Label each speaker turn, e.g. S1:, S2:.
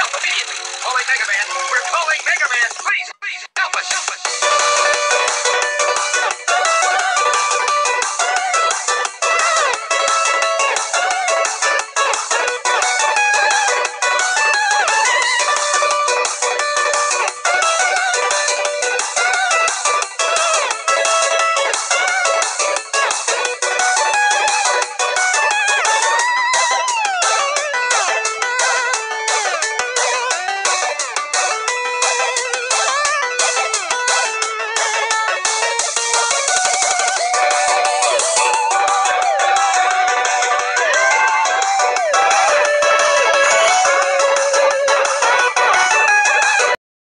S1: Get up immediately. We're calling Megaman.